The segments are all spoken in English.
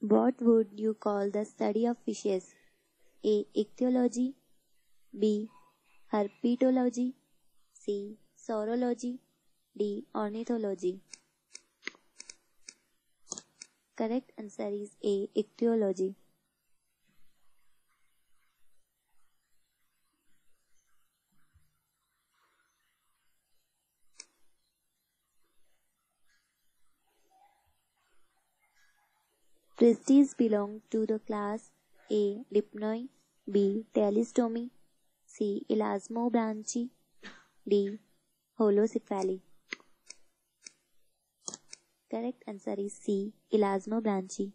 What would you call the study of fishes? A. Ichthyology B. Herpetology C. Saurology D. Ornithology Correct answer is A. Ichthyology Pristis belong to the class A. Dipnoi B. Teleostomi C. Elasmobranchi D. Holocephali Correct answer is C. Elasmobranchi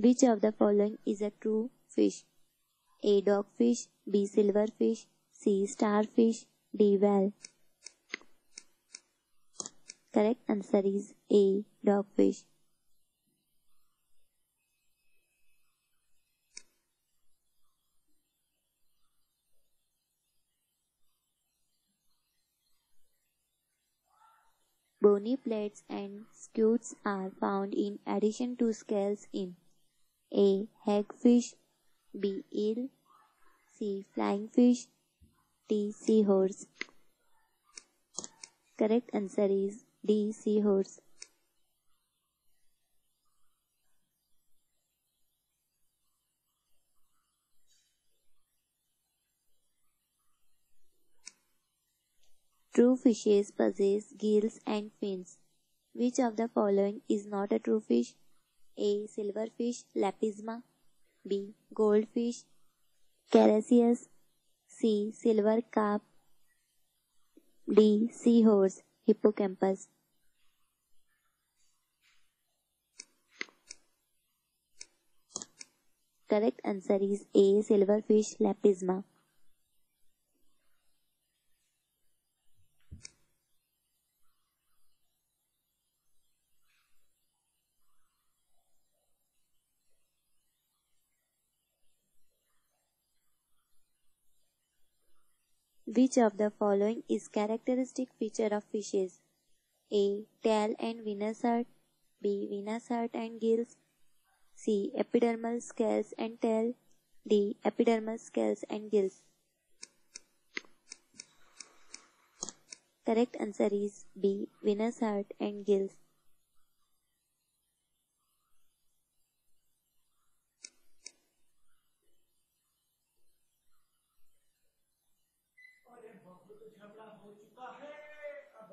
Which of the following is a true fish? A. Dogfish B. Silverfish C. Starfish D. Whale Correct answer is A. Dogfish Bony plates and scutes are found in addition to scales in A. Hagfish B. Eel C. Flying fish D. Seahorse Correct answer is D. Seahorse True fishes possess gills and fins. Which of the following is not a true fish? A silver fish lepisma B gold fish carassius C silver carp D sea horse hippocampus correct answer is A silver fish lepisma Which of the following is characteristic feature of fishes? A. Tail and venous heart B. Venous heart and gills C. Epidermal scales and tail D. Epidermal scales and gills Correct answer is B. Venous heart and gills झगड़ा हो चुका है अब